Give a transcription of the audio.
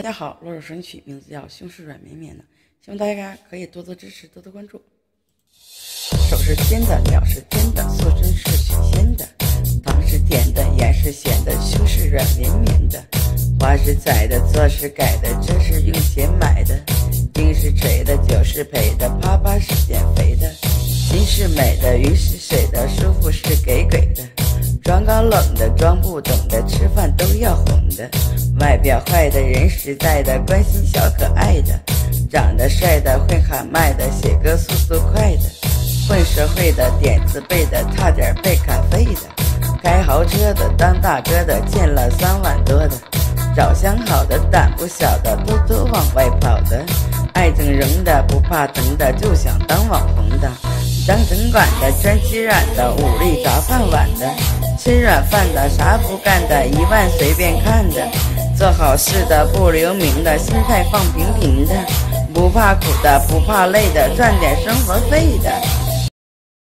大家好，落日神曲名字叫胸是软绵绵的，希望大家可以多多支持，多多关注。手是牵的，鸟是真的，素贞是许仙的，糖是甜的，盐是咸的，胸是软绵绵的，花是采的，做是改的，这是用钱买的，金是锤的，酒是陪的，啪啪是减肥的，心是美的，鱼是水的，舒服是给鬼的。装高冷的，装不懂的，吃饭都要哄外表坏的人实在的，关心小可爱的。长得帅的，会喊麦的，写歌速度快的。混社会的，点子背的，差点被砍废的。开豪车的，当大哥的，欠了三万多的。长相好的，胆不小的，偷偷往外跑的。爱整容的，不怕疼的，就想当网红的。当城管的，专欺染的，武力砸饭碗的。吃软饭的，啥不干的，一万随便看的，做好事的，不留名的，心态放平平的，不怕苦的，不怕累的，赚点生活费的。